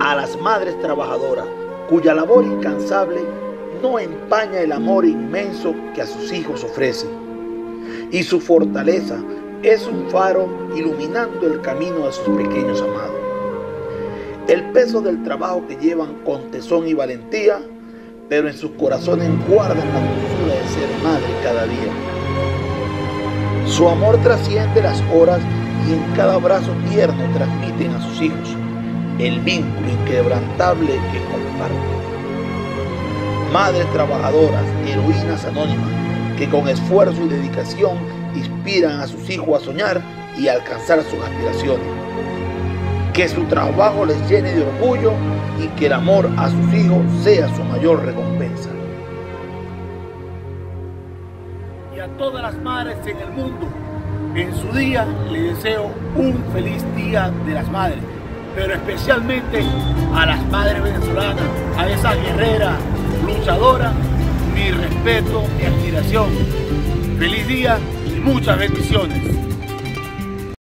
a las madres trabajadoras, cuya labor incansable no empaña el amor inmenso que a sus hijos ofrecen. Y su fortaleza es un faro iluminando el camino a sus pequeños amados. El peso del trabajo que llevan con tesón y valentía, pero en sus corazones guardan la dulzura de ser madre cada día. Su amor trasciende las horas y en cada abrazo tierno transmiten a sus hijos el vínculo inquebrantable que comparten. Madres trabajadoras, heroínas anónimas, que con esfuerzo y dedicación inspiran a sus hijos a soñar y alcanzar sus aspiraciones. Que su trabajo les llene de orgullo y que el amor a sus hijos sea su mayor recompensa. Y a todas las madres en el mundo, en su día les deseo un feliz día de las madres, pero especialmente a las madres venezolanas, a esa guerrera, luchadora, mi respeto y admiración. Feliz día y muchas bendiciones.